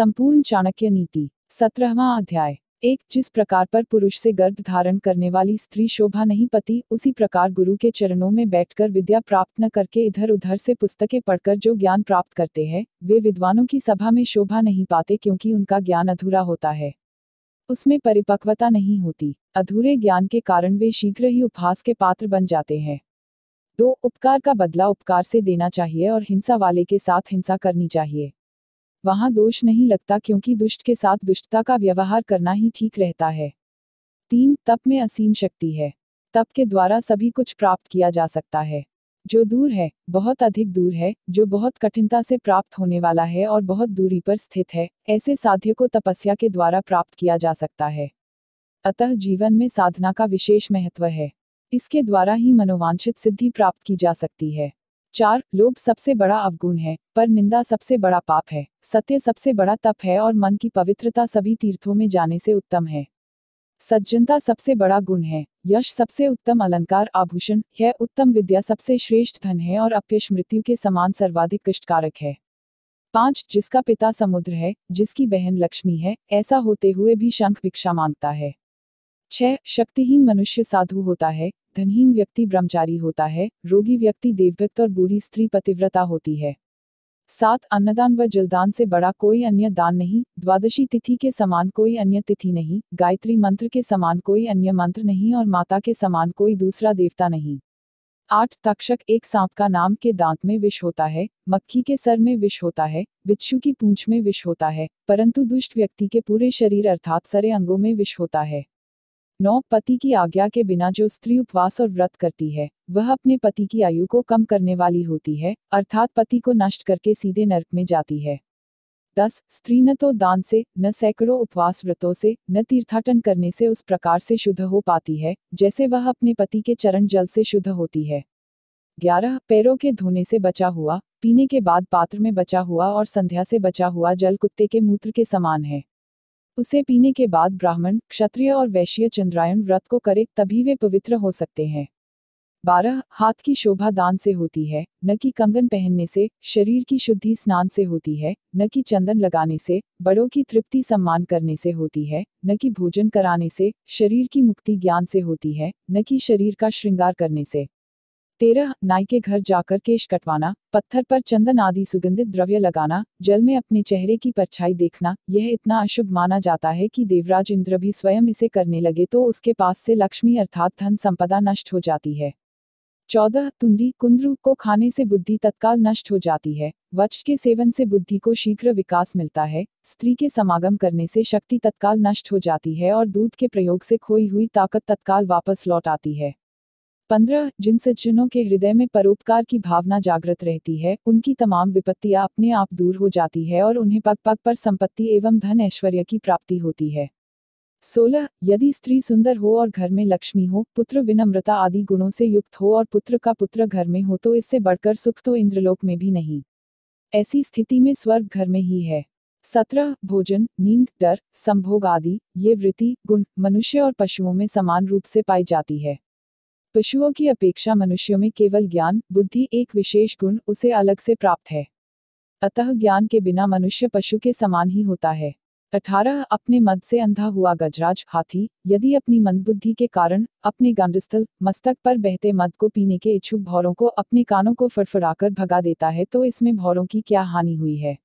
संपूर्ण चाणक्य नीति, सत्रहवा अध्याय, एक जिस प्रकार पर पुरुष से गर्भ धारण करने वाली स्त्री शोभा नहीं पति, उसी प्रकार गुरु के चरणों में बैठकर विद्या प्राप्त न करके इधर उधर से पुस्तकें पढ़कर जो ज्ञान प्राप्त करते हैं, वे विद्वानों की सभा में शोभा नहीं पाते क्योंकि उनका ज्ञान अधूरा होता है। उसमें परिपक्वता नहीं होती, अधूरे ज्ञान के कारण वे शीघ्र ही उपहास के पात्र बन जाते हैं। दो, उपकार का बदला उपकार से देना चाहिए और हिंसा वाले के साथ हिंसा करनी चाहिए। वहाँ दोष नहीं लगता क्योंकि दुष्ट के साथ दुष्टता का व्यवहार करना ही ठीक रहता है। तीन, तप में असीम शक्ति है। तप के द्वारा सभी कुछ प्राप्त किया जा सकता है। जो दूर है, बहुत अधिक दूर है, जो बहुत कठिनता से प्राप्त होने वाला है और बहुत दूरी पर स्थित है, ऐसे साध्य को तपस्या के द्वारा प्राप्त किया जा सकता है। अतः जीवन में साधना का विशेष महत्व है। इसके द्वारा ही मनोवांछित सिद्धि प्राप्त की जा सकती है। चार, लोभ सबसे बड़ा अवगुण है, पर निंदा सबसे बड़ा पाप है, सत्य सबसे बड़ा तप है और मन की पवित्रता सभी तीर्थों में जाने से उत्तम है। सज्जनता सबसे बड़ा गुण है, यश सबसे उत्तम अलंकार, आभूषण है उत्तम विद्या सबसे श्रेष्ठ धन है और अपयश मृत्यु के समान सर्वाधिक कष्टकारक है। पाँच, जिसका पिता समुद्र है, जिसकी बहन लक्ष्मी है, ऐसा होते हुए भी शंख भिक्षा माँगता है। छह शक्तिहीन मनुष्य साधु होता है, धनहीन व्यक्ति ब्रह्मचारी होता है, रोगी व्यक्ति देवभक्त और बूढ़ी स्त्री पतिव्रता होती है। सात, अन्नदान व जलदान से बड़ा कोई अन्य दान नहीं, द्वादशी तिथि के समान कोई अन्य तिथि नहीं, गायत्री मंत्र के समान कोई अन्य मंत्र नहीं और माता के समान कोई दूसरा देवता नहीं। आठ, तक्षक एक सांप का नाम के दांत में विष होता है, मक्खी के सर में विष होता है, बिच्छू की पूंछ में विष होता है, परंतु दुष्ट व्यक्ति के पूरे शरीर अर्थात सरे अंगों में विष होता है। नौ पति की आज्ञा के बिना जो स्त्री उपवास और व्रत करती है, वह अपने पति की आयु को कम करने वाली होती है, अर्थात पति को नष्ट करके सीधे नर्क में जाती है। दस, स्त्री न तो दान से, न सैकड़ों उपवास व्रतों से, न तीर्थाटन करने से उस प्रकार से शुद्ध हो पाती है, जैसे वह अपने पति के चरण जल से शुद्ध होती है। ग्यारह, पैरों के धोने से बचा हुआ, पीने के बाद पात्र में बचा हुआ और संध्या से बचा हुआ जल कुत्ते के मूत्र के समान है। उसे पीने के बाद ब्राह्मण, क्षत्रिय और वैश्य चंद्रायन व्रत को करे तभी वे पवित्र हो सकते हैं। बारह, हाथ की शोभा दान से होती है, न कि कंगन पहनने से, शरीर की शुद्धि स्नान से होती है, न कि चंदन लगाने से, बड़ों की तृप्ति सम्मान करने से होती है, न कि भोजन कराने से, शरीर की मुक्ति ज्ञान से होती है, न कि शरीर का श्रृंगार करने से। तेरह नाई के घर जाकर केश कटवाना, पत्थर पर चंदन आदि सुगंधित द्रव्य लगाना, जल में अपने चेहरे की परछाई देखना, यह इतना अशुभ माना जाता है कि देवराज इंद्र भी स्वयं इसे करने लगे तो उसके पास से लक्ष्मी अर्थात धन संपदा नष्ट हो जाती है। चौदह तुंडी कुंद्रू को खाने से बुद्धि तत्काल नष्ट हो जाती है। वक्ष के सेवन से बुद्धि को शीघ्र विकास मिलता है। स्त्री के समागम करने से शक्ति तत्काल नष्ट हो जाती है और दूध के प्रयोग से खोई हुई ताकत तत्काल वापस लौट आती है। पंद्रह जिन सज्जनों के हृदय में परोपकार की भावना जागृत रहती है, उनकी तमाम विपत्तियाँ अपने आप दूर हो जाती है और उन्हें पग पग पर संपत्ति एवं धन ऐश्वर्य की प्राप्ति होती है। सोलह, यदि स्त्री सुंदर हो और घर में लक्ष्मी हो, पुत्र विनम्रता आदि गुणों से युक्त हो और पुत्र का पुत्र घर में हो तो इससे बढ़कर सुख तो इंद्रलोक में भी नहीं। ऐसी स्थिति में स्वर्ग घर में ही है। सत्रह, भोजन, नींद, डर, संभोग आदि, ये वृत्ति, गुण, मनुष्य और पशुओं में समान रूप से पाई जाती है। पशुओं की अपेक्षा मनुष्यों में केवल ज्ञान, बुद्धि एक विशेष गुण उसे अलग से प्राप्त है। अतः ज्ञान के बिना मनुष्य पशु के समान ही होता है। अठारह, अपने मद से अंधा हुआ गजराज, हाथी, यदि अपनी मंदबुद्धि के कारण, अपने गंडस्थल, मस्तक पर बहते मद को पीने के इच्छुक भौरों को अपने कानों को फड़फड़ाकर भगा देता है तो इसमें भौरों की क्या हानि हुई है?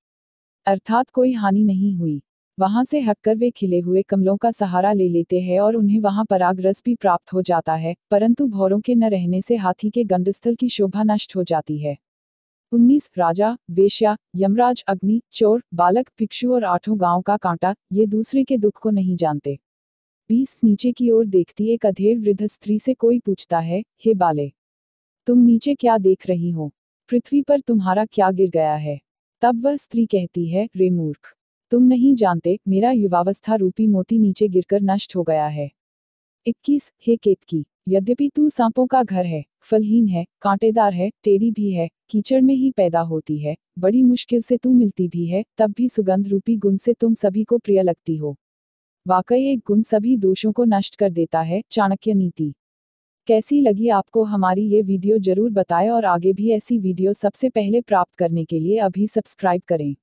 अर्थात कोई हानि नहीं हुई। वहाँ से हटकर वे खिले हुए कमलों का सहारा ले लेते हैं और उन्हें वहाँ पराग रस भी प्राप्त हो जाता है, परंतु भौरों के न रहने से हाथी के गंडस्थल की शोभा नष्ट हो जाती है। उन्नीस, राजा, वेश्या, यमराज, अग्नि, चोर, बालक, भिक्षु और आठों गाँव का कांटा, ये दूसरे के दुख को नहीं जानते। बीस, नीचे की ओर देखती एक अधेर वृद्ध स्त्री से कोई पूछता है, हे बाले, तुम नीचे क्या देख रही हो? पृथ्वी पर तुम्हारा क्या गिर गया है? तब वह स्त्री कहती है, रे मूर्ख तुम नहीं जानते, मेरा युवावस्था रूपी मोती नीचे गिरकर नष्ट हो गया है। 21 हे केतकी यद्यपि तू सांपों का घर है, फलहीन है, कांटेदार है, टेढ़ी भी है, कीचड़ में ही पैदा होती है, बड़ी मुश्किल से तू मिलती भी है, तब भी सुगंध रूपी गुण से तुम सभी को प्रिय लगती हो। वाकई एक गुण सभी दोषों को नष्ट कर देता है, चाणक्य नीति। कैसी लगी आपको हमारी ये वीडियो ज़रूर बताएँ और आगे भी ऐसी वीडियो सबसे पहले प्राप्त करने के लिए अभी सब्सक्राइब करें।